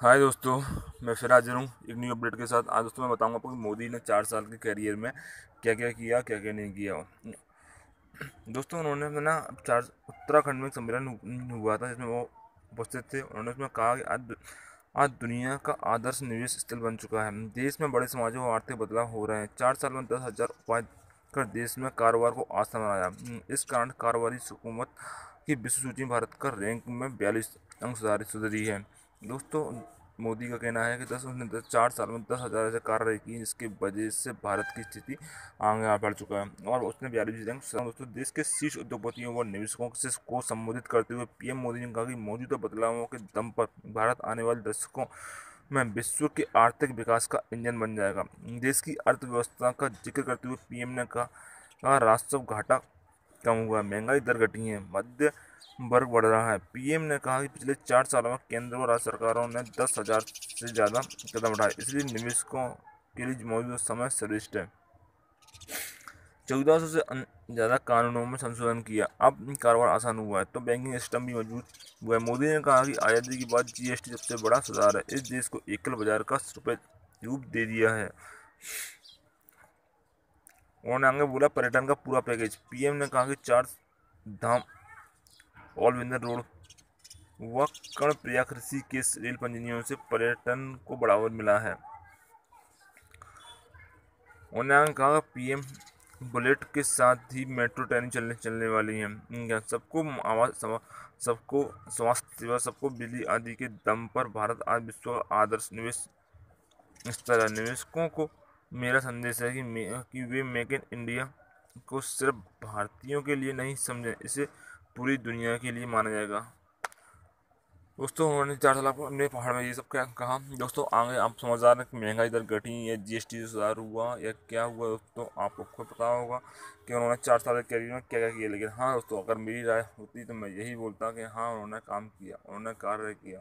हाय दोस्तों, मैं फिर हाजिर हूँ एक न्यू अपडेट के साथ। आज दोस्तों मैं बताऊँगा आपको मोदी ने चार साल के करियर में क्या क्या किया क्या क्या नहीं किया। दोस्तों, उन्होंने ना चार, उत्तराखंड में एक सम्मेलन हुआ था जिसमें वो उपस्थित थे। उन्होंने उसमें कहा कि आज आज दुनिया का आदर्श निवेश स्थल बन चुका है। देश में बड़े समाजों और आर्थिक बदलाव हो रहे हैं। चार साल में दस हज़ार उपाय कर देश में कारोबार को आसान बनाया। इस कारण कारोबारी हुकूमत की विश्व सूची में भारत का रैंक में बयालीस अंक सुधारी सुधरी है। दोस्तों, मोदी का कहना है कि दस उसने दस चार साल में दस हज़ार ऐसे कार्य की जिसकी वजह से भारत की स्थिति आगे बढ़ चुका है। और उसने बयालीस दोस्तों, देश के शीर्ष उद्योगपतियों व निवेशकों से को संबोधित करते हुए पीएम मोदी ने कहा कि मौजूदा बदलावों के दम पर, भारत आने वाले दशकों में विश्व के आर्थिक विकास का इंजन बन जाएगा। देश की अर्थव्यवस्था का ज़िक्र करते हुए पीएम ने कहा राजस्व घाटा कम हुआ महँगाई दर घटी है, मध्य वर्ग बढ़ रहा है। पीएम ने कहा कि पिछले चार सालों में केंद्र और राज्य सरकारों ने दस हज़ार से ज़्यादा कदम उठाए, इसलिए निवेशकों के लिए मौजूद समय श्रेष्ठ है। चौदह सौ से ज़्यादा कानूनों में संशोधन किया, अब कारोबार आसान हुआ है। तो बैंकिंग सिस्टम भी मज़बूत हुआ है। मोदी ने कहा कि आज़ादी के बाद जीएसटी सबसे बड़ा सुधार है। इस देश को एकल बाज़ार का रुपये रूप दे दिया है। उन्होंने आगे बोला, पर्यटन का पूरा पैकेज। पीएम ने कहा कि चार धाम ऑल विंदर रोड व कर्णप्रिया कृषि के रेल पंजनियों से पर्यटन को बढ़ावा मिला है। उन्होंने कहा पीएम बुलेट के साथ ही मेट्रो ट्रेन चलने चलने वाली हैं। सबको आवाज़ सबको स्वास्थ्य सेवा सबको बिजली आदि के दम पर भारत आज विश्व आदर्श निवेश स्तर है। निवेशकों को मेरा संदेश है कि, कि वे मेक इन इंडिया को सिर्फ़ भारतीयों के लिए नहीं समझें। इसे पूरी दुनिया के लिए माना जाएगा। दोस्तों, उन्होंने चार साल अपने पहाड़ में ये सब क्या कहा? दोस्तों, आगे आप समझदार हैं महँगाई दर घटी या जी एस टी सुधार हुआ या क्या हुआ? दोस्तों, आपको खुद पता होगा कि उन्होंने चार साल के करियर में क्या क्या। किया लेकिन हाँ दोस्तों, अगर मेरी राय होती तो मैं यही बोलता कि हाँ उन्होंने काम किया, उन्होंने कार्य किया।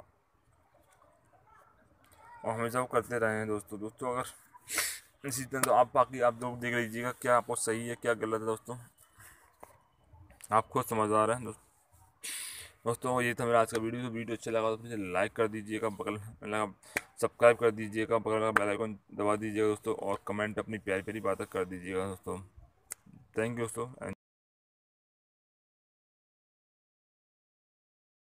और हमेशा वो करते रहे हैं दोस्तों। दोस्तों, अगर इसी तरह तो आप बाकी आप लोग देख लीजिएगा, क्या आपको सही है, क्या गलत है दोस्तों? आप खुद समझदार हैं दोस्तों। ये था मेरा आज का वीडियो। तो वीडियो अच्छा लगा तो मुझे लाइक कर दीजिएगा बगल सब्सक्राइब कर दीजिएगा बगल का बेल आइकन दबा दीजिएगा दोस्तों, और कमेंट अपनी प्यारी प्यारी बातें कर दीजिएगा दोस्तों। थैंक यू दोस्तों